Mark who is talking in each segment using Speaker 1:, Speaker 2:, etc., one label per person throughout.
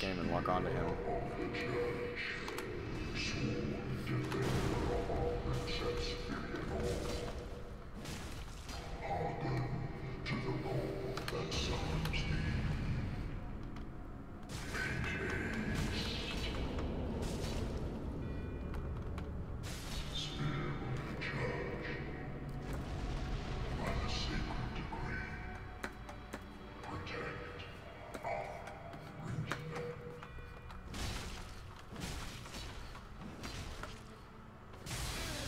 Speaker 1: can't even walk onto him.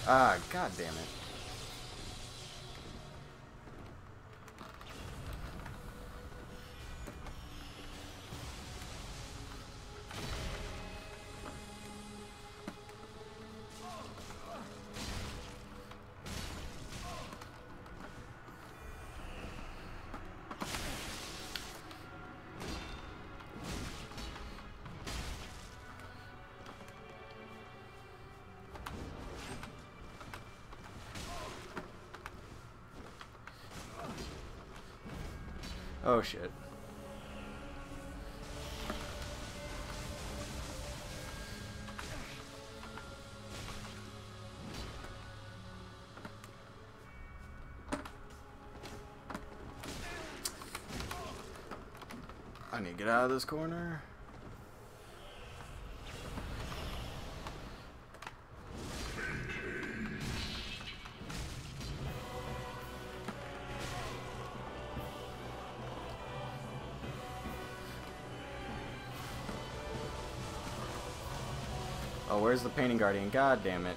Speaker 1: Ah, god damn it. Oh shit. I need to get out of this corner. Oh, where's the painting guardian? God damn it.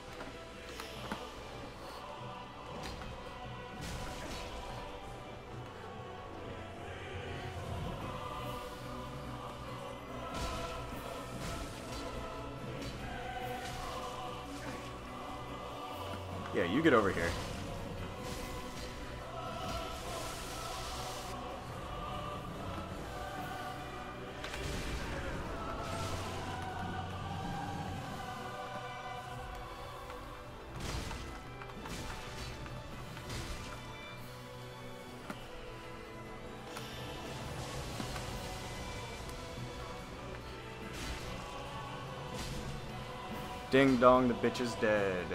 Speaker 1: Yeah, you get over here. Ding dong, the bitch is dead.